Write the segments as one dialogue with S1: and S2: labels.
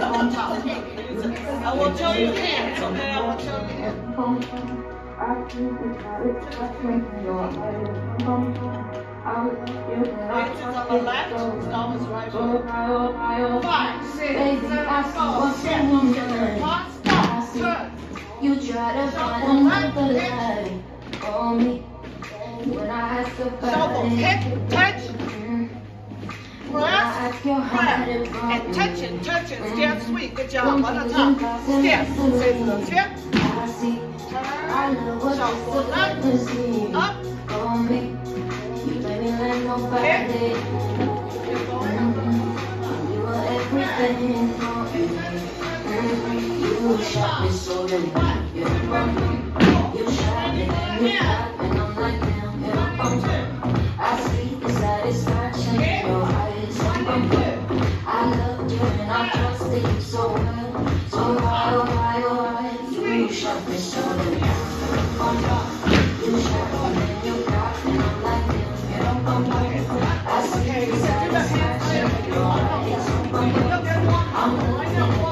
S1: on top. I will show you hands, okay? I will show you hands.
S2: You try to find another for me when I ask
S1: touch,
S2: I
S1: press,
S2: ask your heart
S1: press,
S2: to
S1: and touch it, touch it, step, sweet, good job, on the top. Step, step,
S2: I see,
S1: turn, shuffle
S2: you're
S1: left,
S2: supposed to see
S1: up, mm-hmm.
S2: for me. Mm-hmm. You made me like nobody.
S1: hip, keep going.
S2: You were everything for me. You shot me so damn. You shot me you got and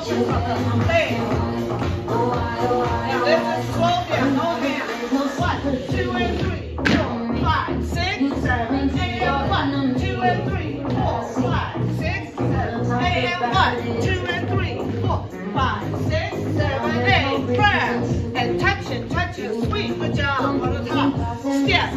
S2: you
S1: Now hands. One, two and three, four, five, six, seven, eight, one, two and three, four, five, six, seven, eight, one, two and three, four, five, six, seven, eight. Press and touch it, touch it, sweet, good job, on the top. Step,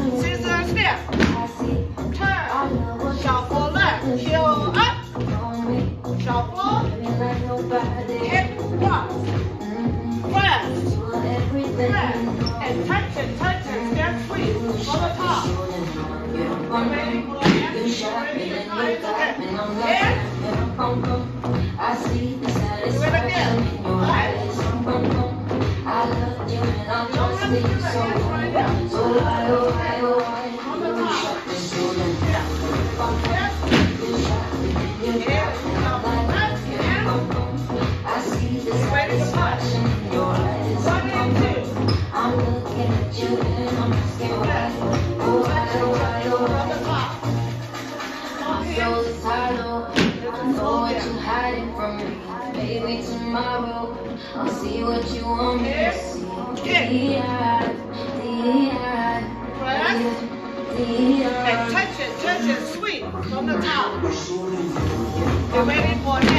S2: You shot got me, and I'm. I see the satisfaction in your eyes. Bum. I loved you and I you so Is. I know what you're hiding from me. Maybe tomorrow I'll see what you want me to see. D.I. D.I.
S1: And
S2: D.I.
S1: touch it, touch it, sweet, from the top. Get ready for hand.